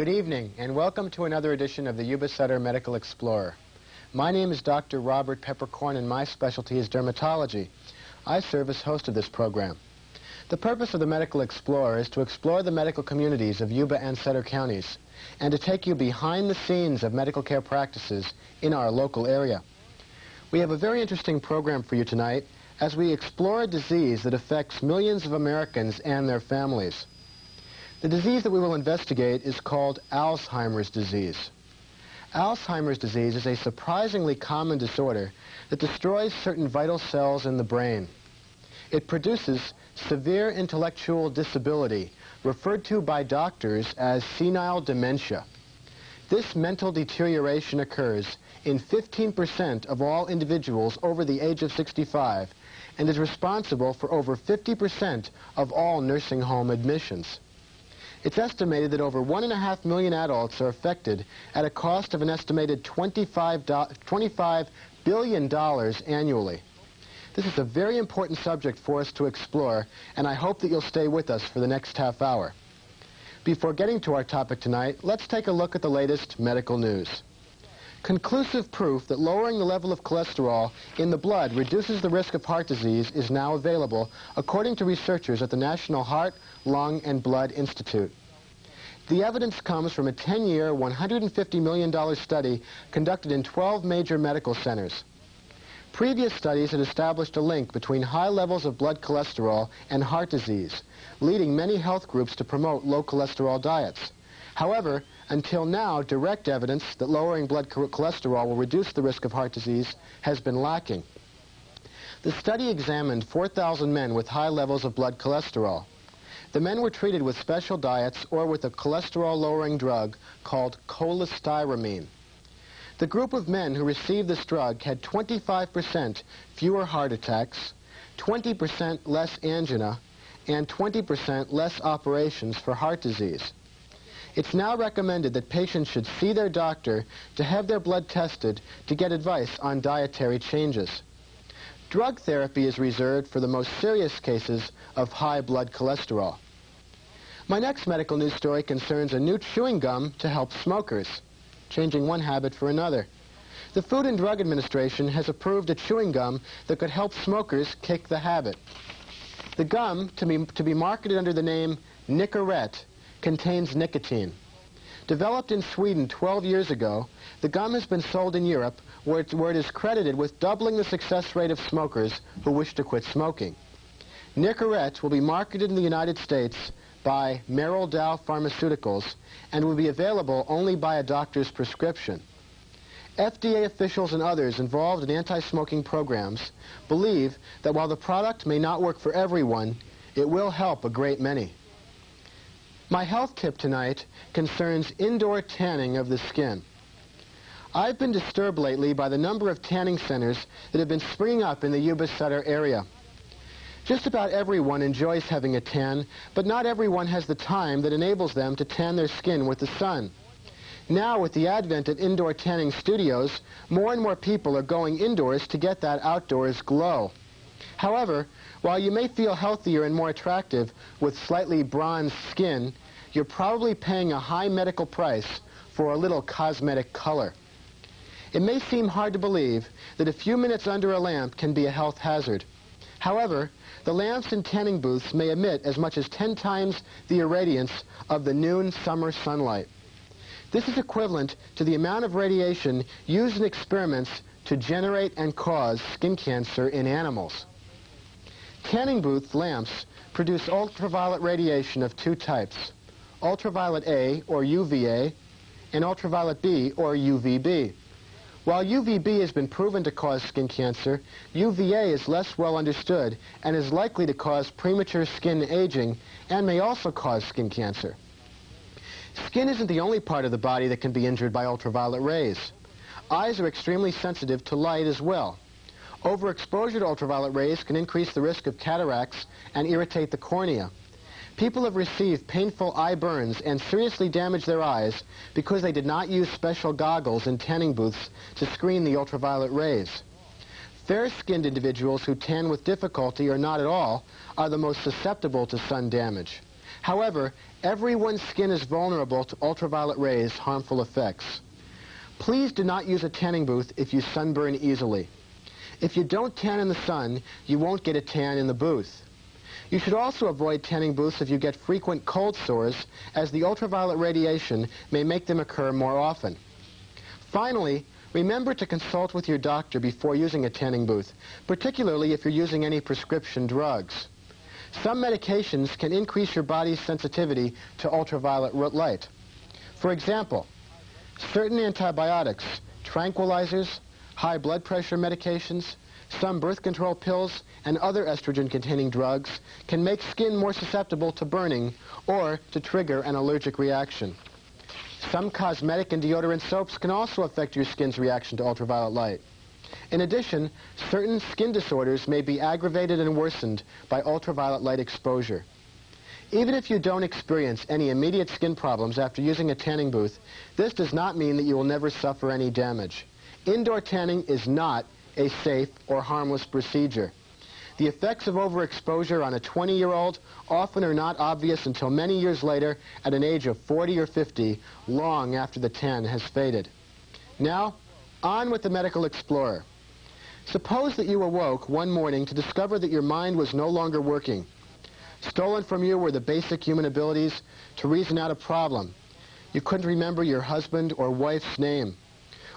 Good evening, and welcome to another edition of the Yuba Sutter Medical Explorer. My name is Dr. Robert Peppercorn, and my specialty is dermatology. I serve as host of this program. The purpose of the Medical Explorer is to explore the medical communities of Yuba and Sutter counties, and to take you behind the scenes of medical care practices in our local area. We have a very interesting program for you tonight as we explore a disease that affects millions of Americans and their families. The disease that we will investigate is called Alzheimer's disease. Alzheimer's disease is a surprisingly common disorder that destroys certain vital cells in the brain. It produces severe intellectual disability, referred to by doctors as senile dementia. This mental deterioration occurs in 15% of all individuals over the age of 65 and is responsible for over 50% of all nursing home admissions. It's estimated that over one and a half million adults are affected at a cost of an estimated $25, $25 billion annually. This is a very important subject for us to explore, and I hope that you'll stay with us for the next half hour. Before getting to our topic tonight, let's take a look at the latest medical news. Conclusive proof that lowering the level of cholesterol in the blood reduces the risk of heart disease is now available, according to researchers at the National Heart, Lung, and Blood Institute. The evidence comes from a 10-year, $150 million study conducted in 12 major medical centers. Previous studies had established a link between high levels of blood cholesterol and heart disease, leading many health groups to promote low cholesterol diets. However, until now, direct evidence that lowering blood cholesterol will reduce the risk of heart disease has been lacking. The study examined 4,000 men with high levels of blood cholesterol. The men were treated with special diets or with a cholesterol-lowering drug called cholestyramine. The group of men who received this drug had 25% fewer heart attacks, 20% less angina, and 20% less operations for heart disease. It's now recommended that patients should see their doctor to have their blood tested to get advice on dietary changes. Drug therapy is reserved for the most serious cases of high blood cholesterol. My next medical news story concerns a new chewing gum to help smokers, changing one habit for another. The Food and Drug Administration has approved a chewing gum that could help smokers kick the habit. The gum, to be, to be marketed under the name Nicorette, contains nicotine. Developed in Sweden 12 years ago, the gum has been sold in Europe where it, where it is credited with doubling the success rate of smokers who wish to quit smoking. Nicorette will be marketed in the United States by Merrell Dow Pharmaceuticals and will be available only by a doctor's prescription. FDA officials and others involved in anti-smoking programs believe that while the product may not work for everyone, it will help a great many. My health tip tonight concerns indoor tanning of the skin. I've been disturbed lately by the number of tanning centers that have been springing up in the Yuba Sutter area. Just about everyone enjoys having a tan, but not everyone has the time that enables them to tan their skin with the sun. Now, with the advent of indoor tanning studios, more and more people are going indoors to get that outdoors glow. However, while you may feel healthier and more attractive with slightly bronzed skin, you're probably paying a high medical price for a little cosmetic color. It may seem hard to believe that a few minutes under a lamp can be a health hazard. However, the lamps in tanning booths may emit as much as 10 times the irradiance of the noon summer sunlight. This is equivalent to the amount of radiation used in experiments to generate and cause skin cancer in animals. Tanning booth lamps produce ultraviolet radiation of two types, ultraviolet A, or UVA, and ultraviolet B, or UVB. While UVB has been proven to cause skin cancer, UVA is less well understood and is likely to cause premature skin aging and may also cause skin cancer. Skin isn't the only part of the body that can be injured by ultraviolet rays. Eyes are extremely sensitive to light as well. Overexposure to ultraviolet rays can increase the risk of cataracts and irritate the cornea. People have received painful eye burns and seriously damaged their eyes because they did not use special goggles in tanning booths to screen the ultraviolet rays. Fair-skinned individuals who tan with difficulty or not at all are the most susceptible to sun damage. However, everyone's skin is vulnerable to ultraviolet rays' harmful effects. Please do not use a tanning booth if you sunburn easily. If you don't tan in the sun, you won't get a tan in the booth. You should also avoid tanning booths if you get frequent cold sores, as the ultraviolet radiation may make them occur more often. Finally, remember to consult with your doctor before using a tanning booth, particularly if you're using any prescription drugs. Some medications can increase your body's sensitivity to ultraviolet light. For example, certain antibiotics, tranquilizers, high blood pressure medications, some birth control pills, and other estrogen-containing drugs can make skin more susceptible to burning or to trigger an allergic reaction. Some cosmetic and deodorant soaps can also affect your skin's reaction to ultraviolet light. In addition, certain skin disorders may be aggravated and worsened by ultraviolet light exposure. Even if you don't experience any immediate skin problems after using a tanning booth, this does not mean that you will never suffer any damage. Indoor tanning is not a safe or harmless procedure. The effects of overexposure on a 20-year-old often are not obvious until many years later at an age of 40 or 50, long after the tan has faded. Now, on with the Medical Explorer. Suppose that you awoke one morning to discover that your mind was no longer working. Stolen from you were the basic human abilities to reason out a problem. You couldn't remember your husband or wife's name.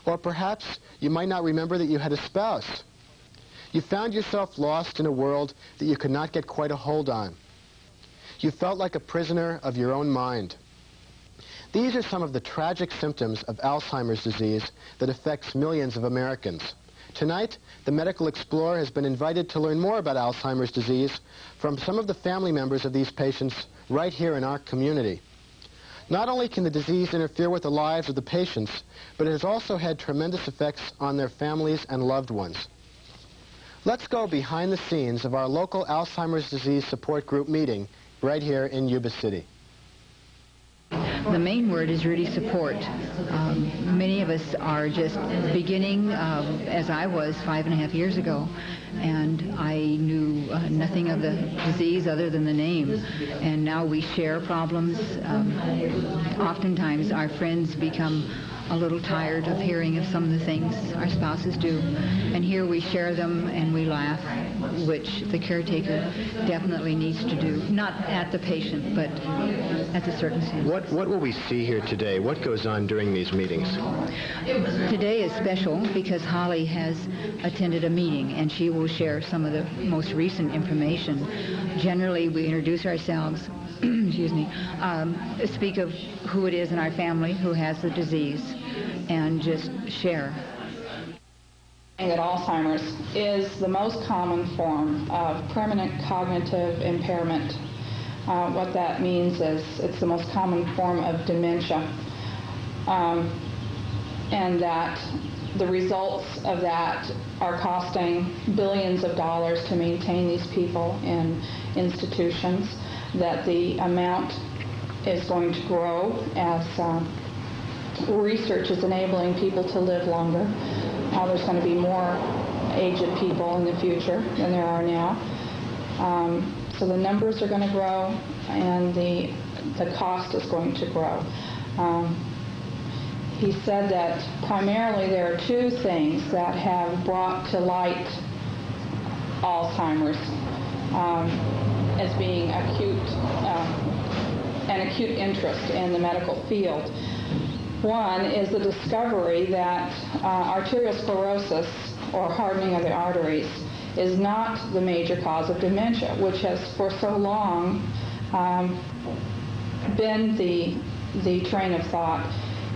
Or perhaps you might not remember that you had a spouse. You found yourself lost in a world that you could not get quite a hold on. You felt like a prisoner of your own mind. These are some of the tragic symptoms of Alzheimer's disease that affects millions of Americans. Tonight, the Medical Explorer has been invited to learn more about Alzheimer's disease from some of the family members of these patients right here in our community. Not only can the disease interfere with the lives of the patients, but it has also had tremendous effects on their families and loved ones. Let's go behind the scenes of our local Alzheimer's disease support group meeting right here in Yuba City. The main word is really support. Um, many of us are just beginning, uh, as I was five and a half years ago, and I knew uh, nothing of the disease other than the name. And now we share problems. Um, oftentimes our friends become a little tired of hearing of some of the things our spouses do. And here we share them and we laugh, which the caretaker definitely needs to do. Not at the patient, but at the circumstance. What, what will we see here today? What goes on during these meetings? Today is special because Holly has attended a meeting and she will share some of the most recent information. Generally, we introduce ourselves, excuse me, um, speak of who it is in our family who has the disease, and just share. That Alzheimer's is the most common form of permanent cognitive impairment. Uh, what that means is it's the most common form of dementia. Um, and that the results of that are costing billions of dollars to maintain these people in institutions that the amount is going to grow as um, research is enabling people to live longer. Uh, there's going to be more aged people in the future than there are now. Um, so the numbers are going to grow and the, the cost is going to grow. Um, he said that primarily there are two things that have brought to light Alzheimer's. Um, as being acute, uh, an acute interest in the medical field. One is the discovery that uh, arteriosclerosis, or hardening of the arteries, is not the major cause of dementia, which has for so long um, been the, the train of thought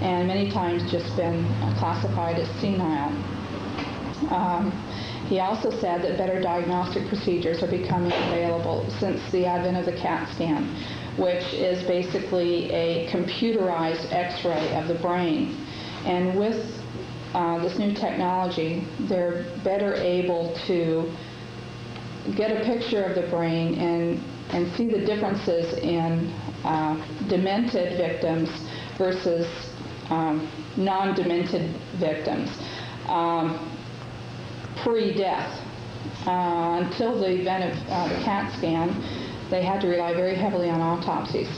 and many times just been classified as senile. Um, he also said that better diagnostic procedures are becoming available since the advent of the CAT scan, which is basically a computerized x-ray of the brain. And with uh, this new technology, they're better able to get a picture of the brain and, and see the differences in uh, demented victims versus um, non-demented victims. Um, pre-death. Uh, until the event of uh, the CAT scan, they had to rely very heavily on autopsies.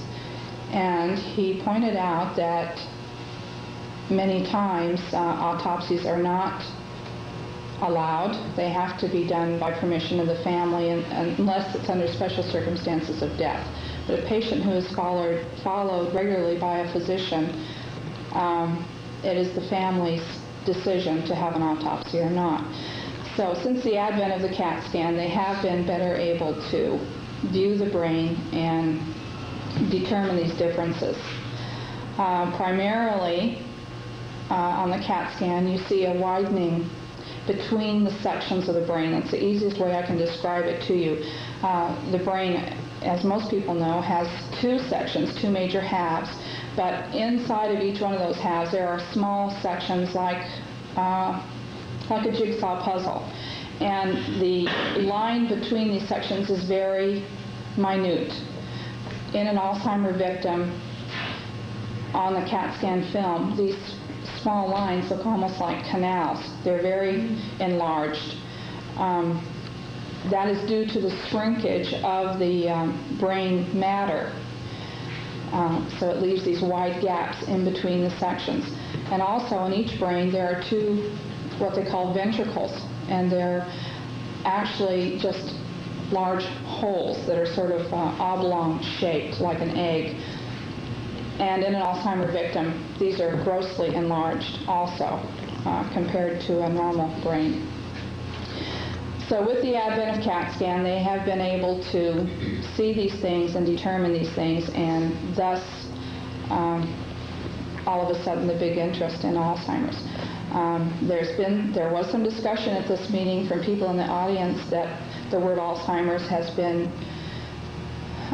And he pointed out that many times uh, autopsies are not allowed. They have to be done by permission of the family and, unless it's under special circumstances of death. But a patient who is followed, followed regularly by a physician, um, it is the family's decision to have an autopsy or not. So since the advent of the CAT scan, they have been better able to view the brain and determine these differences. Uh, primarily, uh, on the CAT scan, you see a widening between the sections of the brain. That's the easiest way I can describe it to you. Uh, the brain, as most people know, has two sections, two major halves. But inside of each one of those halves, there are small sections like uh, like a jigsaw puzzle. And the line between these sections is very minute. In an Alzheimer victim, on the CAT scan film, these small lines look almost like canals. They're very enlarged. Um, that is due to the shrinkage of the um, brain matter. Uh, so it leaves these wide gaps in between the sections. And also in each brain there are two what they call ventricles, and they're actually just large holes that are sort of uh, oblong shaped like an egg. And in an Alzheimer victim, these are grossly enlarged also uh, compared to a normal brain. So with the advent of CAT scan, they have been able to see these things and determine these things, and thus um, all of a sudden the big interest in Alzheimer's. Um, there's been, there was some discussion at this meeting from people in the audience that the word Alzheimer's has been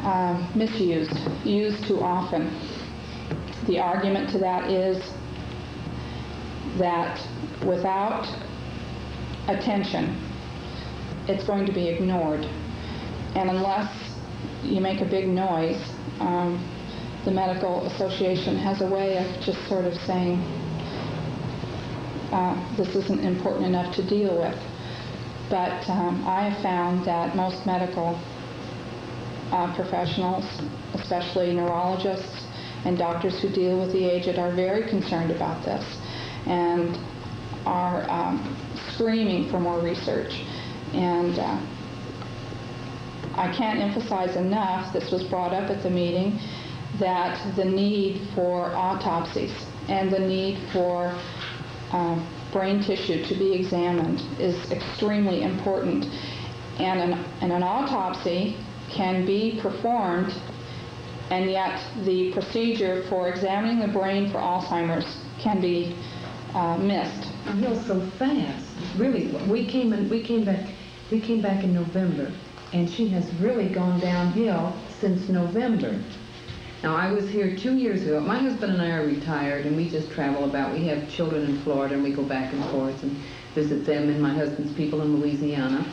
uh, misused, used too often. The argument to that is that without attention, it's going to be ignored. And unless you make a big noise, um, the Medical Association has a way of just sort of saying, uh, this isn't important enough to deal with. But um, I have found that most medical uh, professionals, especially neurologists and doctors who deal with the aged, are very concerned about this and are um, screaming for more research. And uh, I can't emphasize enough, this was brought up at the meeting, that the need for autopsies and the need for uh, brain tissue to be examined is extremely important. And an, and an autopsy can be performed, and yet the procedure for examining the brain for Alzheimer's can be uh, missed. I know so fast. Really, we came in, we came back, we came back in November, and she has really gone downhill since November. Now, I was here two years ago. My husband and I are retired, and we just travel about. We have children in Florida, and we go back and forth and visit them and my husband's people in Louisiana.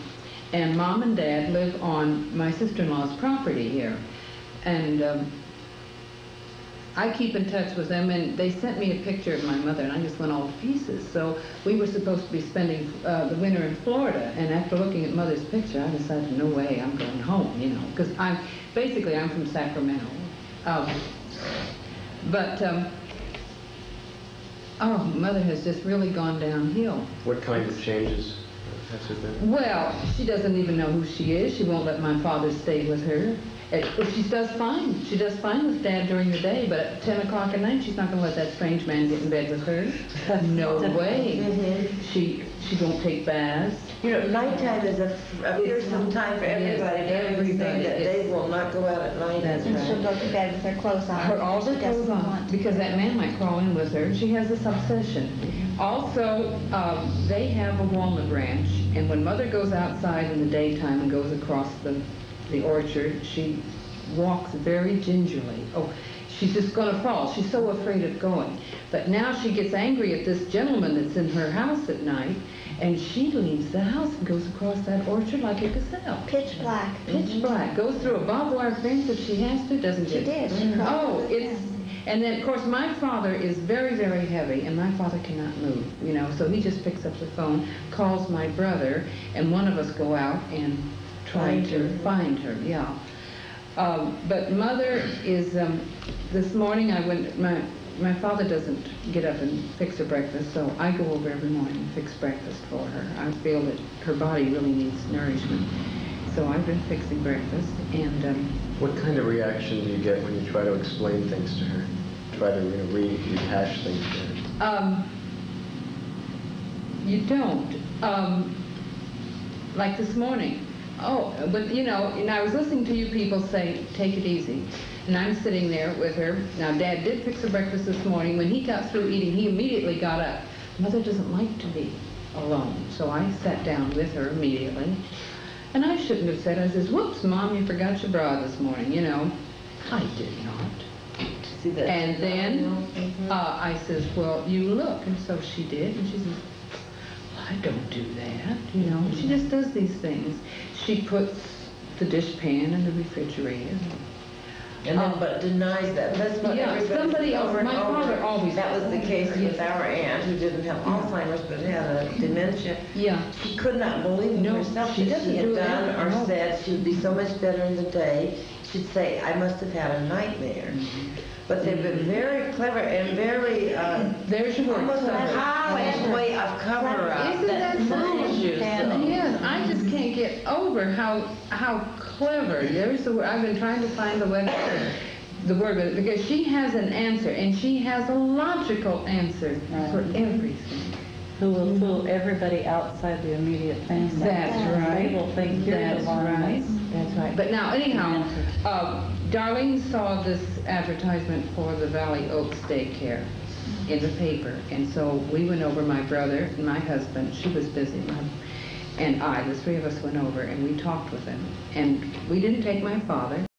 And mom and dad live on my sister-in-law's property here. And um, I keep in touch with them, and they sent me a picture of my mother, and I just went all to pieces. So we were supposed to be spending uh, the winter in Florida, and after looking at mother's picture, I decided, no way, I'm going home, you know, because I'm basically I'm from Sacramento, um, but, um, oh, mother has just really gone downhill. What kind of changes has there been? Well, she doesn't even know who she is. She won't let my father stay with her. She does fine. She does fine with Dad during the day, but at 10 o'clock at night, she's not going to let that strange man get in bed with her. No way. Mm-hmm. She she won't take baths. You know, nighttime is a, a fearsome time for everybody, Yes, everything, that everybody. they will not go out at night. That's And she'll right. go to bed with her clothes on. Her all the clothes on because that man might crawl in with her. She has this obsession. Also, um, they have a walnut branch, and when mother goes outside in the daytime and goes across the the orchard, she walks very gingerly. Oh, she's just going to fall. She's so afraid of going. But now she gets angry at this gentleman that's in her house at night, and she leaves the house and goes across that orchard like a gazelle. Pitch black. Pitch mm-hmm. black. Goes through a barbed wire fence if she has to. Doesn't She get did. She mm-hmm. Oh, it's and then of course my father is very very heavy, and my father cannot move. You know, so he just picks up the phone, calls my brother, and one of us go out and try Find to find her. Yeah. Um, but mother is, um, this morning I went, my, my father doesn't get up and fix her breakfast, so I go over every morning and fix breakfast for her. I feel that her body really needs nourishment. So I've been fixing breakfast, and um, What kind of reaction do you get when you try to explain things to her? Try to you know, re- rehash things to her? Um, you don't. Um, like this morning. Oh, but you know, and I was listening to you people say, take it easy. And I'm sitting there with her. Now, Dad did fix her breakfast this morning. When he got through eating, he immediately got up. Mother doesn't like to be alone. So I sat down with her immediately. And I shouldn't have said, I says, whoops, Mom, you forgot your bra this morning, you know. I did not. See that? And then Mhm. uh, I says, well, you look. And so she did. And she says, I don't do that. You know, she just does these things. She puts the dishpan in the refrigerator. And then, Um, but denies that. That's what yeah, everybody somebody else- over and my over. father always That was the case with our aunt who didn't have Alzheimer's but had a dementia. Yeah. She could not believe No, herself she that doesn't she had do done that. or said she would be so much better in the day. She'd say, I must have had a nightmare. But they've been very clever and very, uh, There's your word. almost a clever. polished way of cover-up. Isn't that fools something? you so. Yes, I just can't get over how how clever. There's the word. I've been trying to find the word, the word, but because she has an answer and she has a logical answer for everything. Who will fool everybody outside the immediate family. That's right. They will think you're That's the one right. that's... That's right. But now, anyhow, uh, Darlene saw this advertisement for the Valley Oaks daycare in the paper, and so we went over. My brother and my husband. She was busy. My, and I, the three of us went over and we talked with them. And we didn't take my father.